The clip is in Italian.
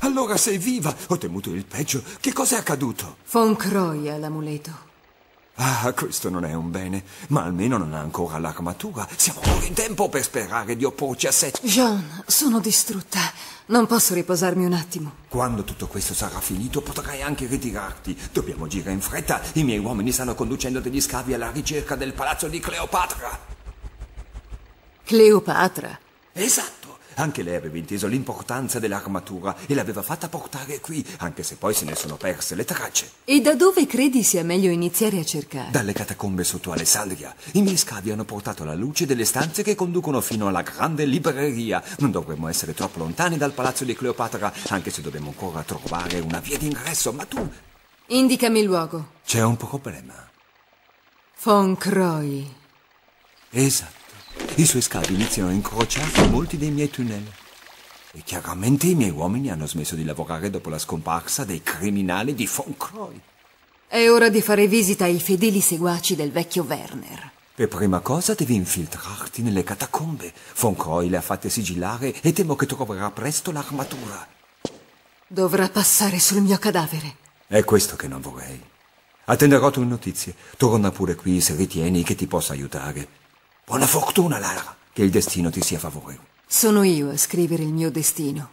Allora sei viva! Ho temuto il peggio. Che cosa è accaduto? Von Croy ha l'amuleto. Ah, questo non è un bene, ma almeno non ha ancora l'armatura. Siamo ancora in tempo per sperare di opporci a Seth. Jean, sono distrutta. Non posso riposarmi un attimo. Quando tutto questo sarà finito potrai anche ritirarti. Dobbiamo agire in fretta. I miei uomini stanno conducendo degli scavi alla ricerca del palazzo di Cleopatra. Cleopatra? Esatto. Anche lei aveva inteso l'importanza dell'armatura e l'aveva fatta portare qui, anche se poi se ne sono perse le tracce. E da dove credi sia meglio iniziare a cercare? Dalle catacombe sotto Alessandria. I miei scavi hanno portato alla luce delle stanze che conducono fino alla grande libreria. Non dovremmo essere troppo lontani dal palazzo di Cleopatra, anche se dobbiamo ancora trovare una via d'ingresso. Ma tu... Indicami il luogo. C'è un problema. Von Croy. Esatto. I suoi scavi iniziano a incrociare molti dei miei tunnel. E chiaramente i miei uomini hanno smesso di lavorare dopo la scomparsa dei criminali di Von Croy. È ora di fare visita ai fedeli seguaci del vecchio Werner. Per prima cosa devi infiltrarti nelle catacombe. Von Croy le ha fatte sigillare e temo che troverà presto l'armatura. Dovrà passare sul mio cadavere. È questo che non vorrei. Attenderò tue notizie. Torna pure qui se ritieni che ti possa aiutare. Buona fortuna, Lara. Che il destino ti sia favorevole. Sono io a scrivere il mio destino.